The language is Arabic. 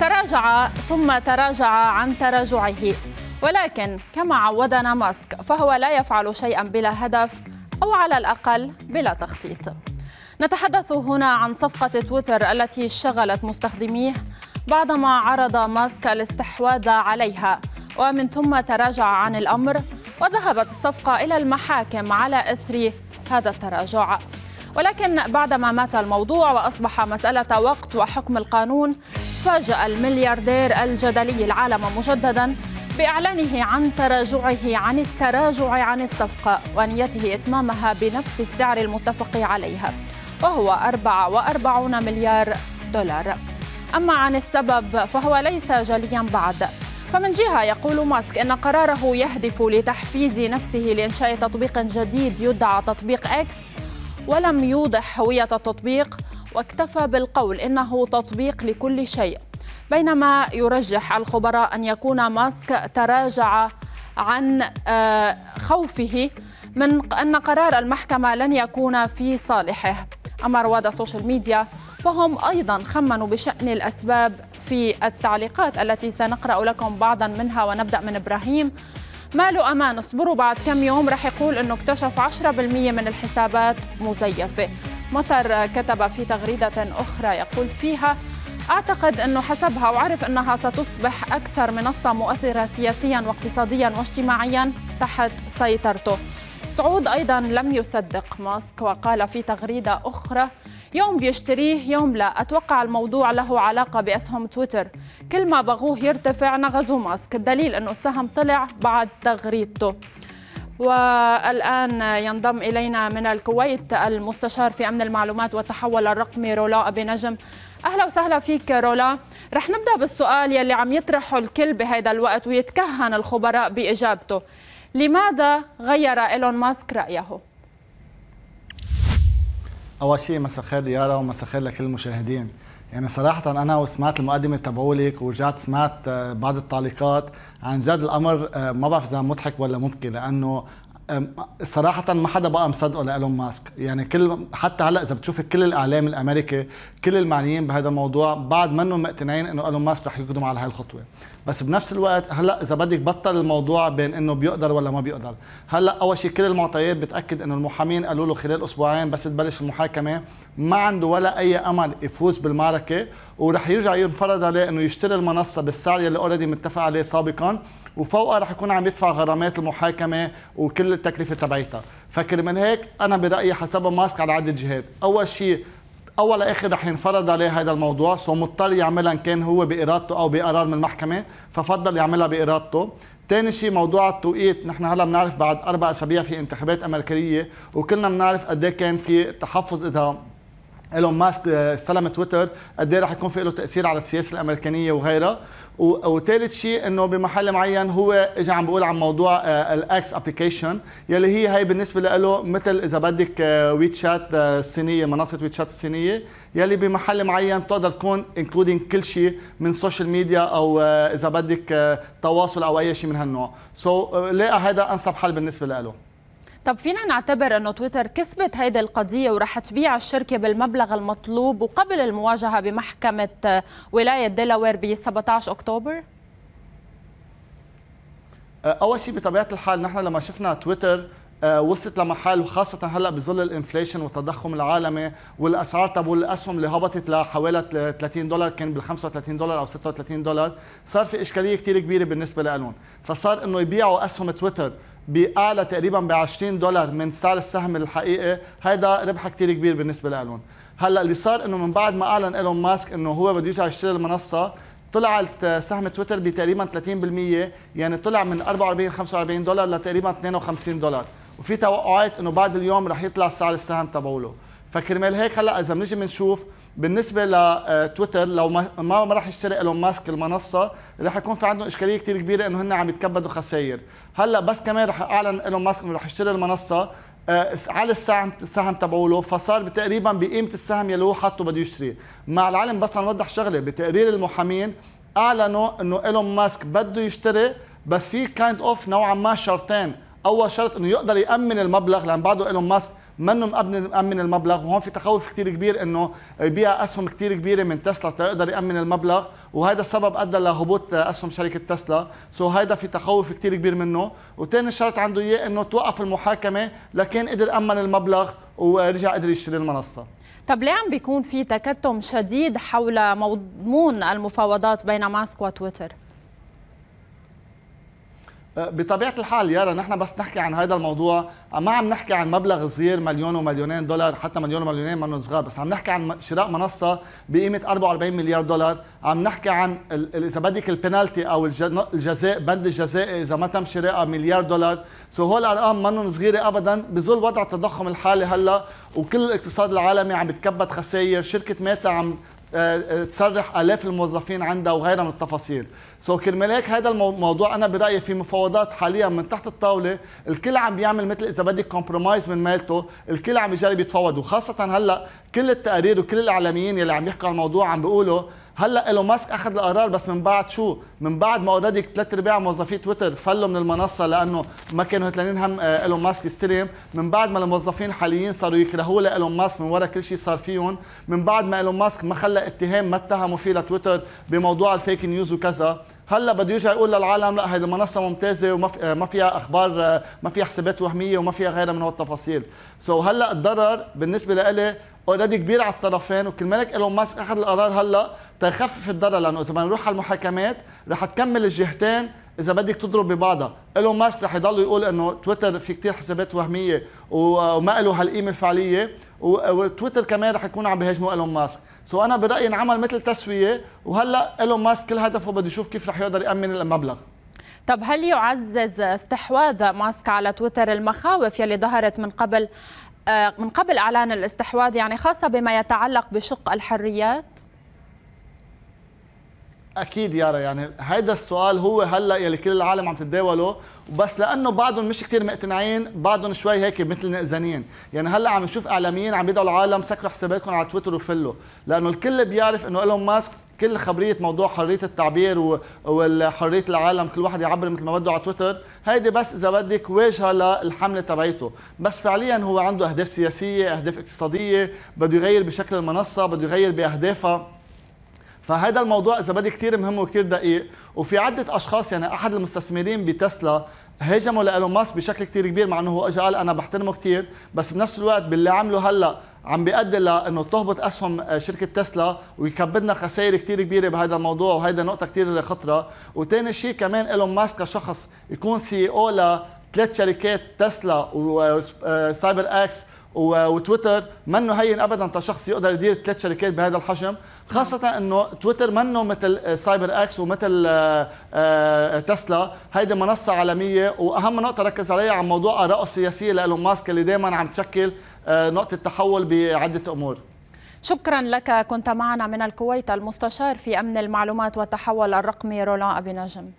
تراجع ثم تراجع عن تراجعه. ولكن كما عودنا ماسك فهو لا يفعل شيئا بلا هدف أو على الأقل بلا تخطيط. نتحدث هنا عن صفقة تويتر التي شغلت مستخدميه بعدما عرض ماسك الاستحواذ عليها. ومن ثم تراجع عن الأمر وذهبت الصفقة إلى المحاكم على إثر هذا التراجع. ولكن بعدما مات الموضوع وأصبح مسألة وقت وحكم القانون فاجأ الملياردير الجدلي العالم مجددا بإعلانه عن تراجعه عن التراجع عن الصفقة ونيته إتمامها بنفس السعر المتفق عليها وهو 44 مليار دولار. أما عن السبب فهو ليس جليا بعد. فمن جهة يقول ماسك أن قراره يهدف لتحفيز نفسه لإنشاء تطبيق جديد يدعى تطبيق إكس ولم يوضح هوية التطبيق واكتفى بالقول إنه تطبيق لكل شيء. بينما يرجح الخبراء أن يكون ماسك تراجع عن خوفه من أن قرار المحكمة لن يكون في صالحه. أما رواد ال social media فهم أيضا خمنوا بشأن الأسباب في التعليقات التي سنقرأ لكم بعضا منها ونبدأ من إبراهيم. ماله أمان. اصبروا بعد كم يوم رح يقول أنه اكتشف 10% من الحسابات مزيفة. مطر كتب في تغريدة أخرى يقول فيها أعتقد أنه حسبها وعرف أنها ستصبح أكثر منصة مؤثرة سياسيا واقتصاديا واجتماعيا تحت سيطرته. سعود أيضا لم يصدق ماسك وقال في تغريدة أخرى يوم بيشتريه يوم لا. أتوقع الموضوع له علاقة بأسهم تويتر. كل ما بغوه يرتفع نغزوا ماسك. الدليل أنه السهم طلع بعد تغريدته. والآن ينضم إلينا من الكويت المستشار في أمن المعلومات والتحول الرقمي رولا أبي نجم. أهلا وسهلا فيك رولا. رح نبدأ بالسؤال يلي عم يطرحه الكل بهذا الوقت ويتكهن الخبراء بإجابته. لماذا غير إيلون ماسك رأيه؟ أول شيء مساء الخير يارا ومساء الخير لكل المشاهدين. يعني صراحة أنا وسمعت المقدمة تبعولك ورجعت سمعت بعض التعليقات. عن جد الأمر ما بعرف إذا مضحك ولا مبكي لأنه صراحة ما حدا بقى مصدقه لإيلون ماسك، يعني كل حتى هلأ إذا بتشوفي كل الإعلام الأمريكي، كل المعنيين بهذا الموضوع بعد منهم مقتنعين إنه إيلون ماسك رح يقدم على هاي الخطوة، بس بنفس الوقت هلأ إذا بدك بطل الموضوع بين إنه بيقدر ولا ما بيقدر، هلأ أول شيء كل المعطيات بتأكد إنه المحامين قالوا له خلال أسبوعين بس تبلش المحاكمة ما عنده ولا أي أمل يفوز بالمعركة ورح يرجع ينفرض عليه إنه يشتري المنصة بالسعر اللي already متفق عليه سابقا. وفوقها رح يكون عم يدفع غرامات المحاكمة وكل التكلفة تبعيتها. فكرمال هيك أنا برأيي حسب ماسك على عدة جهات. أول شيء أول لاخر رح ينفرض عليه هذا الموضوع. so مضطر يعملها إن كان هو بإرادته أو بقرار من المحكمة ففضل يعملها بإرادته. ثاني شيء موضوع التوقيت. نحن هلأ بنعرف بعد أربع أسابيع في انتخابات أمريكية وكلنا بنعرف قد كان في تحفظ إذا إيلون ماسك استلم تويتر قد إيه رح يكون في له تأثير على السياسة الأمريكانية وغيرها. وثالث شيء إنه بمحل معين هو اجى عم بيقول عن موضوع ال X application يلي هي هي بالنسبة له مثل إذا بدك WeChat الصينيه منصة WeChat الصينية يلي بمحل معين بتقدر تكون including كل شيء من social media أو إذا بدك تواصل أو أي شيء من هالنوع. so so, لقى هذا أنسب حل بالنسبة له. طب فينا نعتبر انه تويتر كسبت هيدي القضية ورح تبيع الشركة بالمبلغ المطلوب وقبل المواجهة بمحكمة ولاية ديلاوير ب 17 أكتوبر؟ أول شيء بطبيعة الحال نحن لما شفنا تويتر وصلت لمحل وخاصة هلأ بظل ال inflation والتضخم العالمي والأسعار تبع الاسهم اللي هبطت لحوالي 30 دولار كان بال 35 دولار أو 36 دولار صار في إشكالية كثير كبيرة بالنسبة لهم فصار إنه يبيعوا أسهم تويتر باعلى تقريبا ب 20 دولار من سعر السهم الحقيقي. هذا ربح كثير كبير بالنسبة لهم هلأ اللي صار إنه من بعد ما أعلن إيلون ماسك إنه هو بده يرجع يشتري المنصة طلعت سهم تويتر بتقريبا 30% يعني طلع من 44 45 دولار لتقريبا 52 دولار. وفي توقعات إنه بعد اليوم رح يطلع سعر السهم تبعوله. فكرمال هيك هلأ إذا بنجي بنشوف بالنسبة لتويتر لو ما ما راح يشتري إيلون ماسك المنصة رح يكون في عندهم إشكالية كثير كبيرة إنه هن عم يتكبدوا خسائر هلأ بس كمان رح أعلن إيلون ماسك إنه رح يشتري المنصة على السهم السهم تبعوله فصار تقريبا بقيمة السهم يلي هو حاطه بده يشتري. مع العلم بس نوضح شغلة بتقرير المحامين أعلنوا إنه إيلون ماسك بده يشتري بس في kind of نوعا ما شرطين. أول شرط إنه يقدر يأمن المبلغ لأن بعده إيلون ماسك منه مأمن المبلغ وهون في تخوف كثير كبير إنه يبيع أسهم كثير كبيرة من تسلا تقدر يأمن المبلغ وهذا السبب أدى لهبوط أسهم شركة تسلا. سو هذا في تخوف كثير كبير منه. وثاني شرط عنده إياه إنه توقف المحاكمة لكن قدر أمن المبلغ ورجع قدر يشتري المنصة. طب ليه عم بيكون في تكتم شديد حول مضمون المفاوضات بين ماسك وتويتر؟ بطبيعة الحال يارا نحن بس نحكي عن هذا الموضوع. ما عم نحكي عن مبلغ صغير مليون ومليونين دولار حتى مليون ومليونين منهم صغار بس عم نحكي عن شراء منصة بقيمة 44 مليار دولار. عم نحكي عن إذا بدك البنالتي أو الجزاء بند الجزاء إذا ما تم شرائها مليار دولار. so هول الأرقام منهم صغيرة ابدا. بظل وضع التضخم الحالي هلأ وكل الاقتصاد العالمي عم بتكبد خسائر شركة ميتا عم تسرح آلاف الموظفين عندها وغيرها من التفاصيل. so كرمال هيك هذا الموضوع أنا برأيي في مفاوضات حاليا من تحت الطاولة. الكل عم بيعمل مثل إذا بدك compromise من مالته الكل عم يجرب يتفاوض. وخاصة هلأ كل التقارير وكل الإعلاميين يلي عم يحكوا عن الموضوع عم بيقولوا هلا إيلون ماسك أخذ القرار بس من بعد شو؟ من بعد ما already ثلاث ارباع موظفي تويتر فلوا من المنصة لأنه ما كانوا هكلانين هم آه، إيلون ماسك يستلم، من بعد ما الموظفين الحاليين صاروا يكرهوا لإيلون ماسك من وراء كل شيء صار فيهم، من بعد ما إيلون ماسك ما خلى اتهام ما اتهموا فيه لتويتر بموضوع ال fake news وكذا، هلا بده يرجع يقول للعالم لا هذه المنصه ممتازة وما آه، ما فيها أخبار آه، ما فيها حسابات وهمية وما فيها غيرها من التفاصيل. so so هلا الضرر بالنسبة لإلي already كبير على الطرفين وكل مالك إيلون ماسك أخذ القرار هلأ تخفف الضرر لأنه إذا بدنا نروح على المحاكمات رح تكمل الجهتين إذا بدك تضرب ببعضها. إيلون ماسك رح يضل يقول إنه تويتر في كثير حسابات وهمية وما له هالقيمة الفعلية وتويتر كمان رح يكونوا عم بيهاجموا إيلون ماسك. so أنا برأيي انعمل مثل تسوية وهلأ إيلون ماسك كل هدفه بده يشوف كيف رح يقدر يأمن المبلغ. طب هل يعزز استحواذ ماسك على تويتر المخاوف يلي ظهرت من قبل من قبل إعلان الاستحواذ يعني خاصة بما يتعلق بشق الحريات؟ أكيد يارا يعني هيدا السؤال هو هلأ يلي كل العالم عم تتداوله بس لأنه بعضهم مش كثير مقتنعين بعضهم شوي هيك مثل نقزانين يعني هلأ عم نشوف إعلاميين عم يدعوا العالم سكروا حساباتكم على تويتر وفلوا. لأنه الكل بيعرف إنه إيلون ماسك كل خبرية موضوع حرية التعبير وحريه العالم كل واحد يعبر مثل ما بده على تويتر. هيدي بس إذا بدك واجهه للحملة تبعيته. بس فعليا هو عنده أهداف سياسية أهداف اقتصادية بده يغير بشكل المنصة بده يغير بأهدافها. فهذا الموضوع إذا بدي كثير مهم وكثير دقيق وفي عدة أشخاص يعني أحد المستثمرين بتسلا هاجموا لإيلون ماسك بشكل كثير كبير مع إنه هو اجى قال أنا بحترمه كثير بس بنفس الوقت باللي عمله هلأ عم بيؤدي لأنه تهبط أسهم شركة تسلا ويكبدنا خسائر كثير كبيرة بهذا الموضوع وهذا نقطة كثير خطرة. وثاني شيء كمان إيلون ماسك كشخص يكون CEO لثلاث شركات تسلا وسبيس إكس وتويتر منه هين ابدا لشخص يقدر يدير ثلاث شركات بهذا الحجم خاصة إنه تويتر منه مثل سبيس إكس ومثل آه، آه، تسلا. هيدي منصة عالمية وأهم نقطة ركز عليها عن موضوع ارائه السياسية لايلون ماسك اللي دائما عم تشكل آه، نقطة تحول بعدة أمور. شكرا لك كنت معنا من الكويت المستشار في أمن المعلومات والتحول الرقمي رولان أبي نجم.